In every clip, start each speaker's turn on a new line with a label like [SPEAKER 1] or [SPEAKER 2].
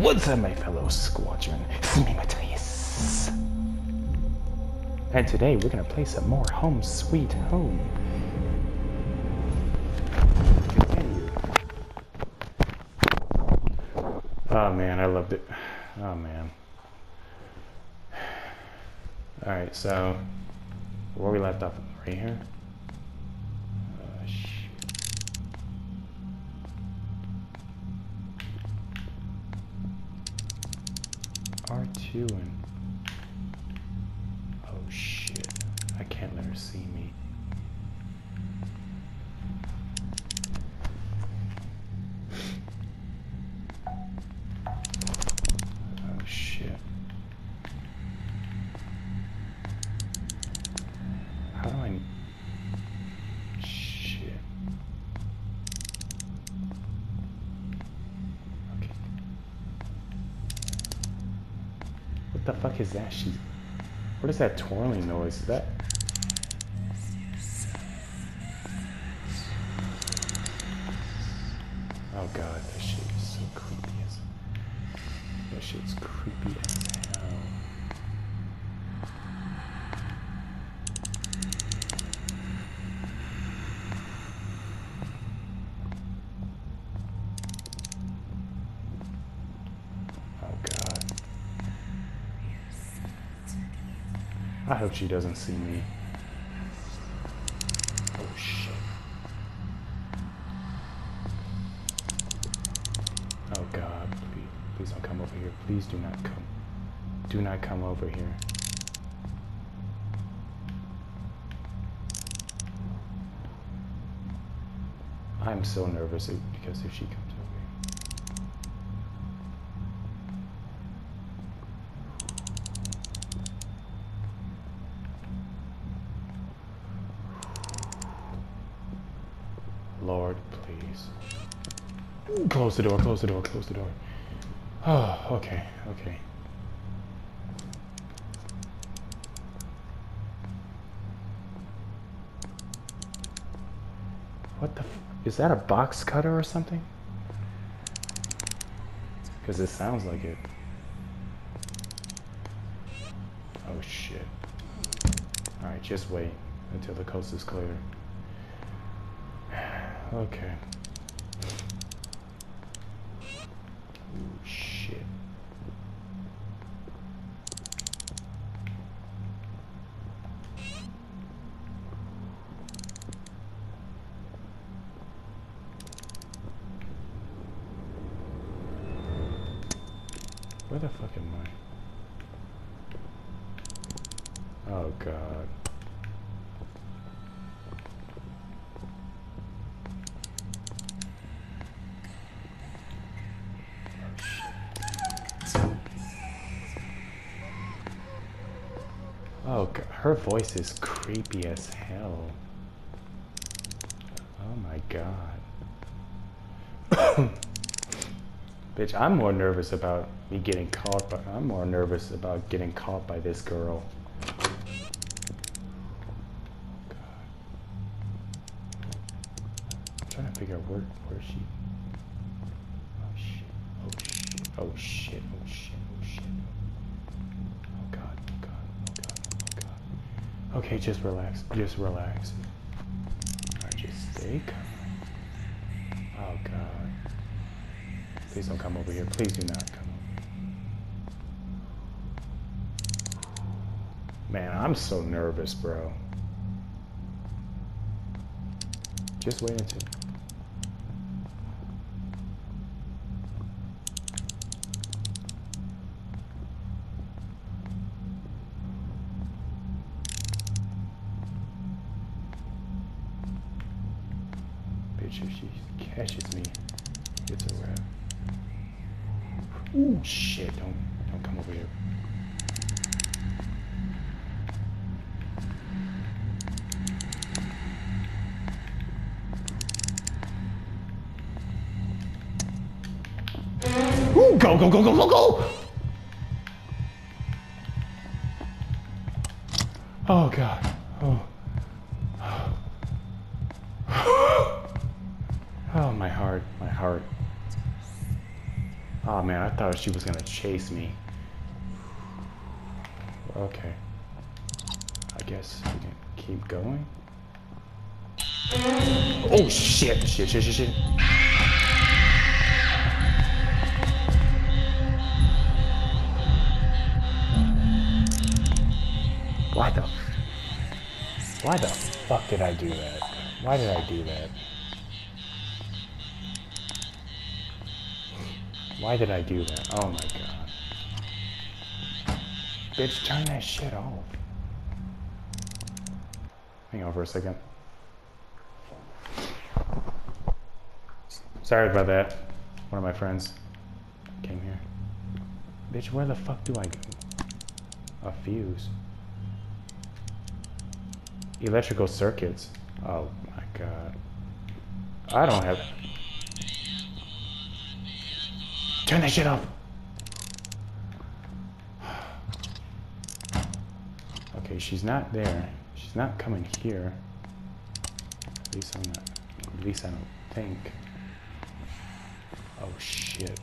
[SPEAKER 1] What's up, my fellow squadron? It's me, Matias. And today we're gonna play some more Home Sweet Home. Continue. Oh man, I loved it. Oh man. Alright, so where we left off right here. R2 and oh shit, I can't let her see me. The fuck is that? She. What is that twirling noise? Is that? Hope she doesn't see me. Oh shit. Oh god, please, please don't come over here. Please do not come. Do not come over here. I'm so nervous because if she comes over here. Lord, please. Close the door, close the door, close the door. Oh, okay, okay. What the f- is that a box cutter or something? Because it sounds like it. Oh shit. Alright, just wait until the coast is clear. Okay. Ooh, shit. Where the fuck am I? Oh god. Oh, her voice is creepy as hell. Oh my god. Bitch, I'm more nervous about me getting caught, but I'm more nervous about getting caught by this girl. God. I'm trying to figure out where, where is she? Oh shit. Oh shit. Oh shit. Oh shit. Oh shit. Oh god. Oh god. Oh god. Oh god. Okay, just relax. Just relax. Alright, just stay calm. Oh god. Please don't come over here. Please do not come over. Man, I'm so nervous, bro. Just wait until. Catches me, it's a wrap. Ooh, shit! Don't don't come over here. Ooh, go go go go go go! Oh god. Thought she was gonna chase me. Okay. I guess we can keep going. Oh shit! Shit! Shit! Shit! Shit! Why the? Why the fuck did I do that? Why did I do that? Why did I do that? Oh my god. Bitch, turn that shit off. Hang on for a second. Sorry about that. One of my friends came here. Bitch, where the fuck do I go? A fuse. Electrical circuits. Oh my god. I don't have... Turn that shit off! Okay, she's not there. She's not coming here. At least I'm not... At least I don't think. Oh shit.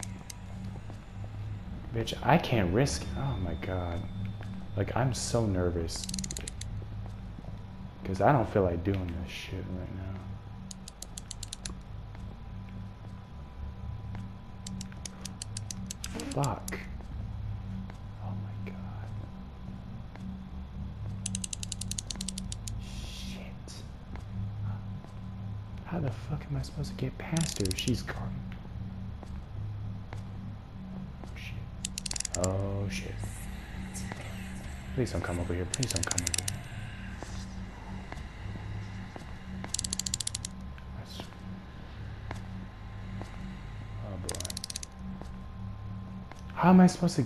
[SPEAKER 1] Bitch, I can't risk... Oh my god. Like, I'm so nervous. Because I don't feel like doing this shit right now. Fuck. Oh my god. Shit. How the fuck am I supposed to get past her? She's gone. Oh shit. Oh shit. Please don't come over here. Please don't come over here. That's- Oh boy. How am I supposed to.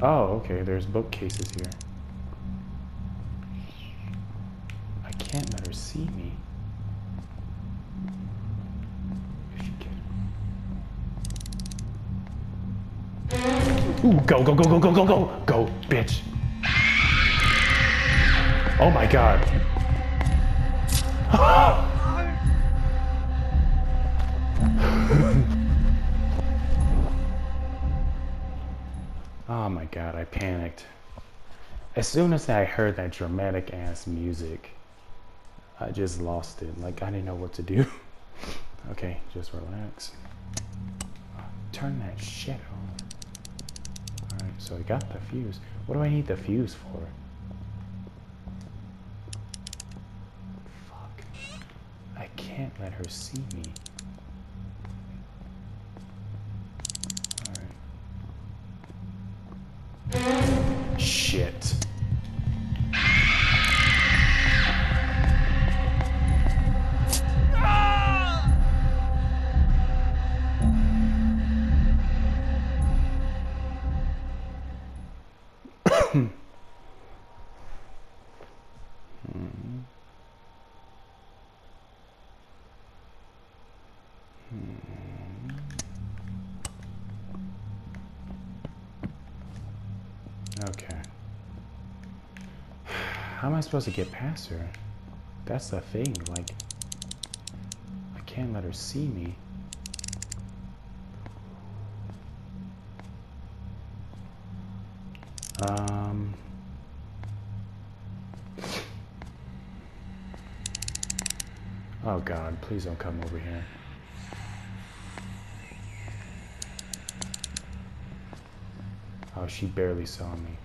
[SPEAKER 1] Oh, okay, there's bookcases here. See me. Ooh, go, go, go, go, go, go, go! Go, bitch! Oh my god. Oh my god, I panicked. As soon as I heard that dramatic ass music, I just lost it. Like, I didn't know what to do. okay, just relax. Turn that shit on. Alright, so I got the fuse. What do I need the fuse for? Fuck. I can't let her see me. Alright. Shit. I supposed to get past her? That's the thing, like, I can't let her see me. Um. Oh god, please don't come over here. Oh, she barely saw me.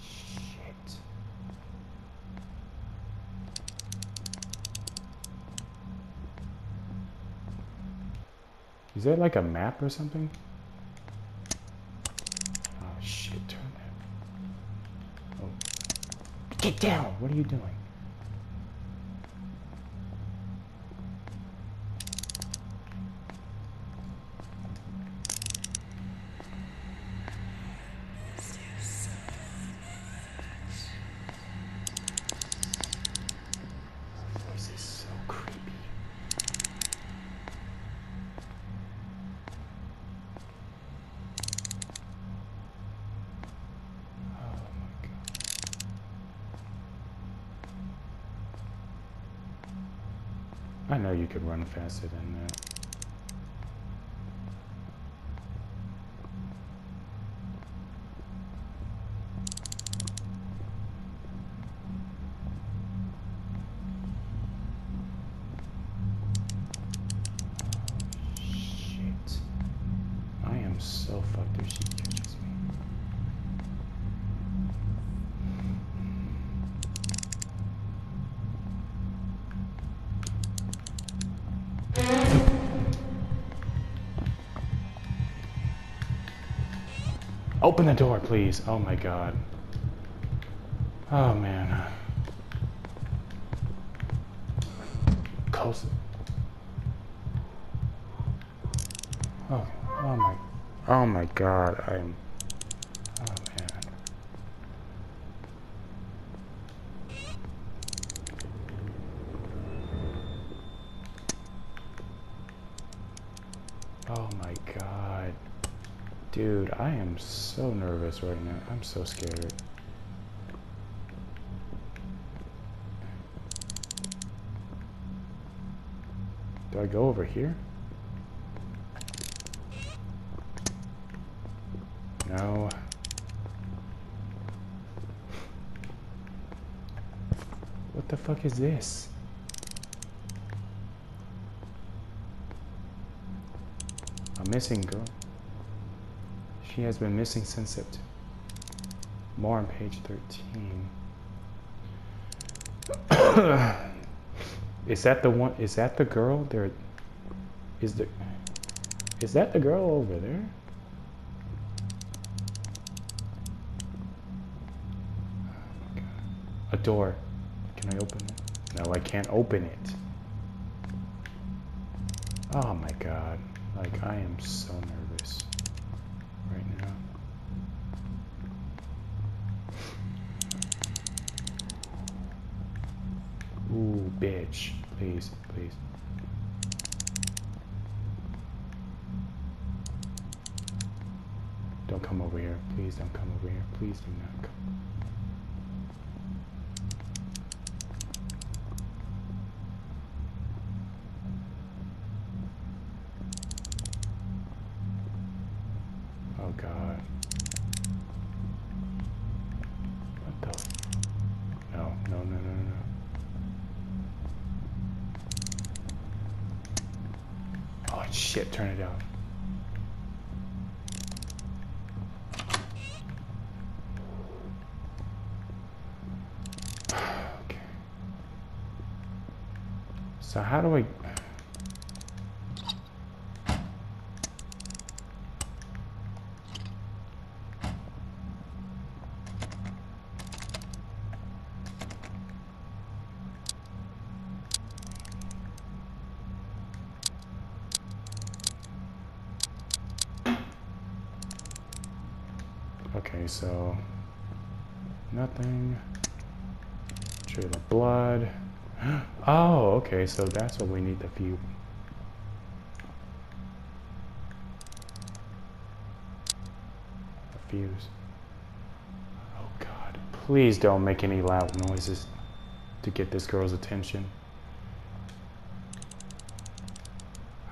[SPEAKER 1] Shit. Is that like a map or something? Oh shit, turn that. Oh. Get down! What are you doing? Know you could run faster than Open the door, please. Oh my god. Oh man. Close. Oh, oh my. Oh my god. I'm. Oh man. Oh my god. Dude, I am so nervous right now. I'm so scared. Do I go over here? No. What the fuck is this? A missing girl. She has been missing since September. More on page 13. is that the one? Is that the girl? There is the. Is that the girl over there? A door. Can I open it? No, I can't open it. Oh my god. Like, I am so nervous bitch. Please, please. Don't come over here. Please don't come over here. Please do not come. Do I... Okay, so nothing. Tree of the blood. Oh, okay, so that's what we need the few. The fuse. Oh god. Please don't make any loud noises to get this girl's attention.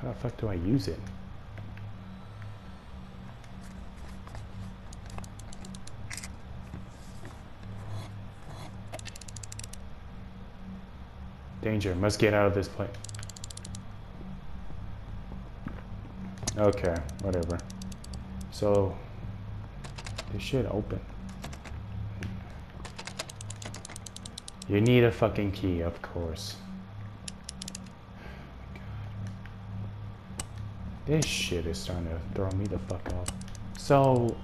[SPEAKER 1] How the fuck do I use it? Danger, must get out of this place. Okay, whatever. So, this should open. You need a fucking key, of course. This shit is starting to throw me the fuck off. So,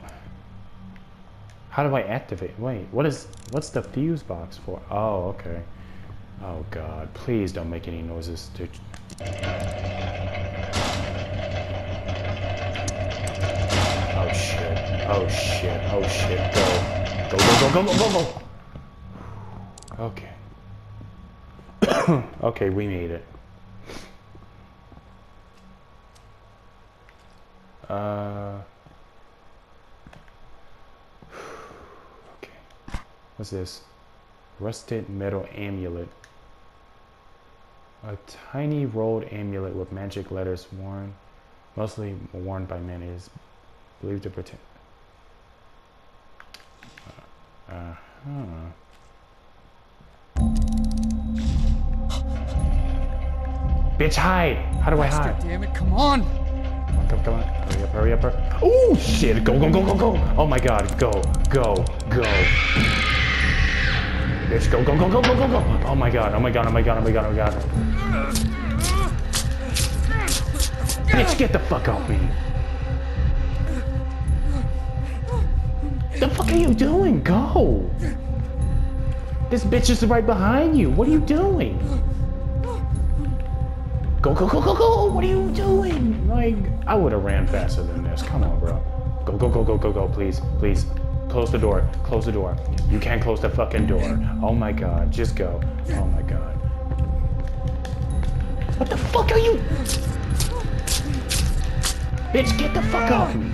[SPEAKER 1] how do I activate? Wait, what is, what's the fuse box for? Oh, okay. Oh god, please don't make any noises, dude. Oh shit, oh shit, oh shit, go. Go, go, go, go, go, go, go! Okay. okay, we made it. Uh... Okay. What's this? Rusted metal amulet. A tiny rolled amulet with magic letters worn, mostly worn by men, is believed to protect. Uh huh. Bitch, hide! How do I hide?
[SPEAKER 2] damn it, come on!
[SPEAKER 1] Come on, come, come on. Hurry up, hurry up, hurry Oh, shit. Go, go, go, go, go. Oh my god. Go, go, go. Bitch, go, go, go, go, go, go, go. Oh my god, oh my god, oh my god, oh my god, oh my god. Bitch, get the fuck off me. The fuck are you doing? Go. This bitch is right behind you. What are you doing? Go, go, go, go, go! What are you doing? Like, I would have ran faster than this. Come on, bro. Go, go, go, go, go, go, please, please. Close the door. Close the door. You can't close the fucking door. Oh my god, just go. Oh my god. What the fuck are you? Bitch, get the fuck off me.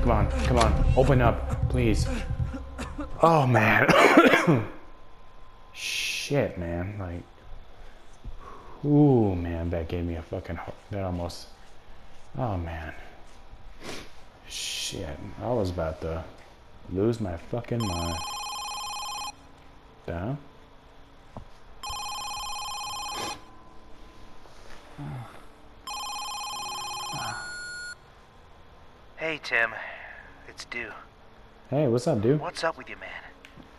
[SPEAKER 1] Come on, come on. Open up, please. Oh man. Shit, man. Like, Ooh, man, that gave me a fucking. ho- That almost. Oh, man. Shit, I was about to lose my fucking mind. Down?
[SPEAKER 3] Hey, Tim. It's Dew.
[SPEAKER 1] Hey, what's up, dude?
[SPEAKER 3] What's up with you, man?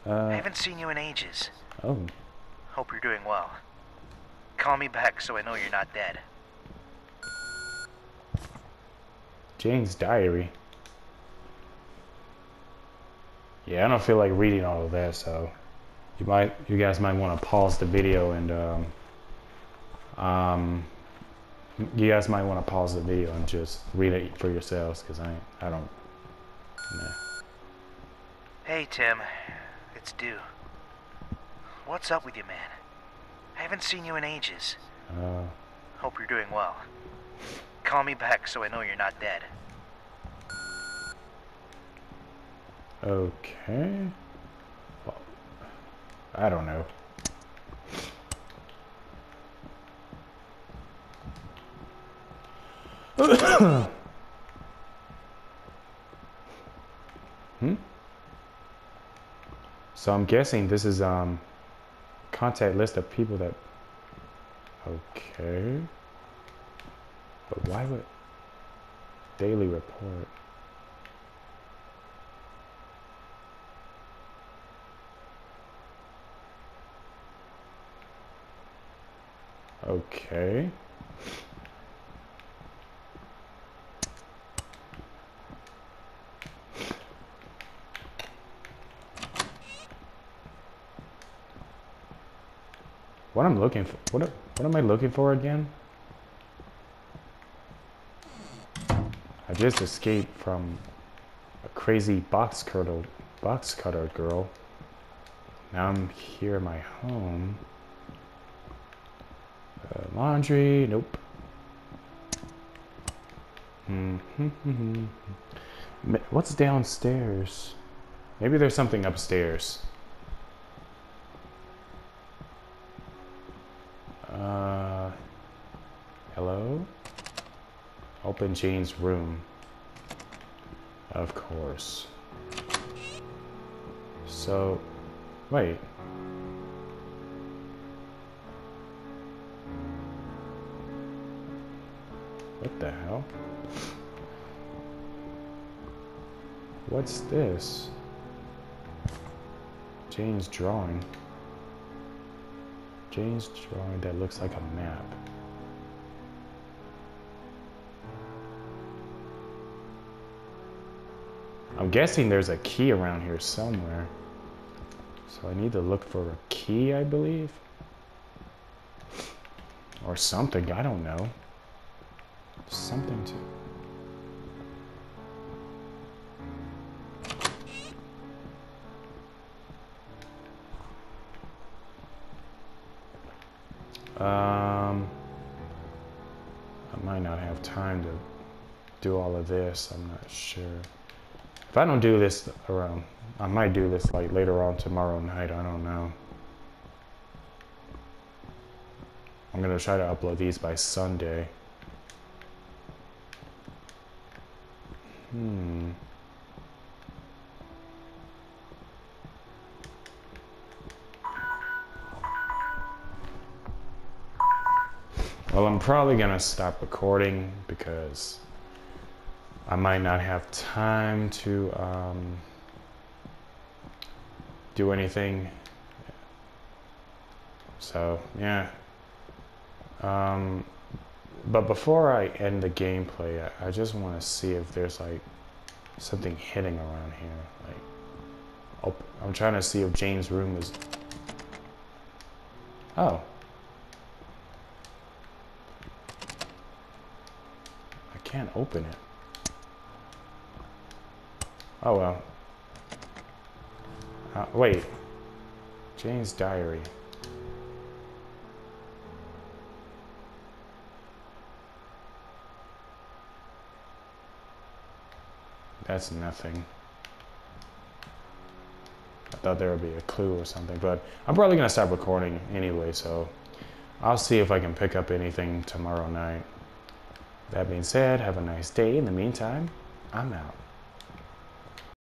[SPEAKER 3] I
[SPEAKER 1] Uh,
[SPEAKER 3] haven't seen you in ages.
[SPEAKER 1] oh,
[SPEAKER 3] Hope you're doing well. Call me back so I know you're not dead.
[SPEAKER 1] Jane's diary. Yeah, I don't feel like reading all of that, so you might, you guys might want to pause the video and, um, um, you guys might want to pause the video and just read it for yourselves, because I, I don't, nah.
[SPEAKER 3] Hey, Tim. It's Dew. What's up with you, man? I haven't seen you in ages.
[SPEAKER 1] Uh,
[SPEAKER 3] Hope you're doing well. Call me back so I know you're not dead.
[SPEAKER 1] Okay. I don't know. hmm? So I'm guessing this is um contact list of people that okay. But why would daily report? Okay. What I'm looking for? What? What am I looking for again? I just escaped from a crazy box cutter, box cutter girl. Now I'm here in my home. Laundry, nope. Mhm. What's downstairs? Maybe there's something upstairs. Uh, hello? Open Jane's room. Of course. So, wait. What's this? Jane's drawing. Jane's drawing that looks like a map. I'm guessing there's a key around here somewhere. So I need to look for a key, I believe. Or something, I don't know. Something to. Um, I might not have time to do all of this. I'm not sure. If I don't do this around, I might do this like later on tomorrow night. I don't know. I'm gonna try to upload these by Sunday. Hmm. Well, I'm probably gonna stop recording because I might not have time to um, do anything. So, yeah. Um, but before I end the gameplay, I, I just want to see if there's like something hidden around here. Like, op- I'm trying to see if James' room is. Oh. Can't open it. Oh well. Uh, wait. Jane's diary. That's nothing. I thought there would be a clue or something, but I'm probably going to stop recording anyway, so I'll see if I can pick up anything tomorrow night. That being said, have a nice day. In the meantime, I'm out.